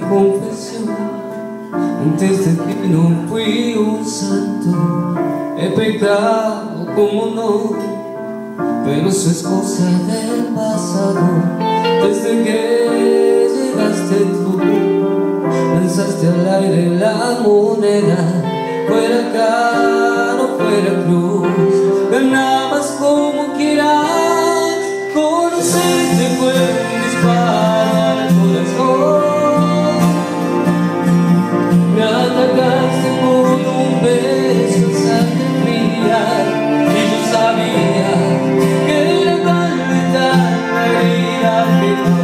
confesión. Antes de ti no fui un santo. He pecado como no Pero eso es cosa del pasado. Desde que llegaste tú Lanzaste al aire la moneda. Fuera caro, fuera cruz.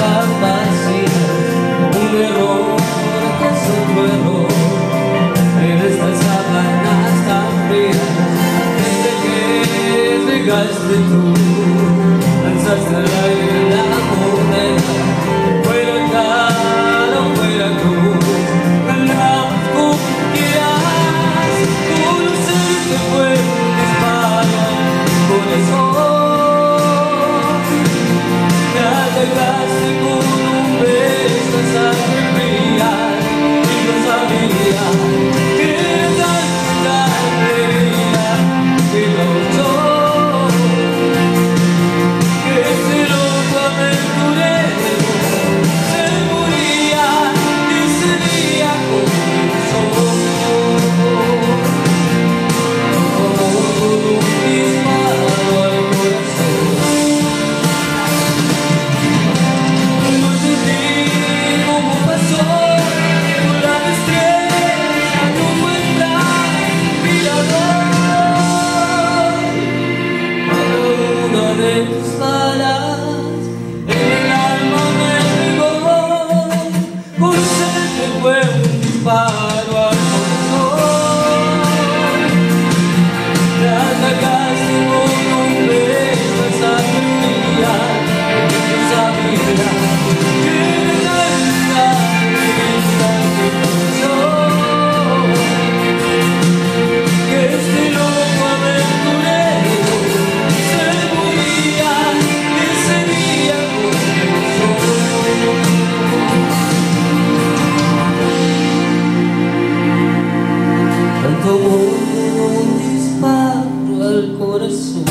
Campesina, un error como un disparo al corazón.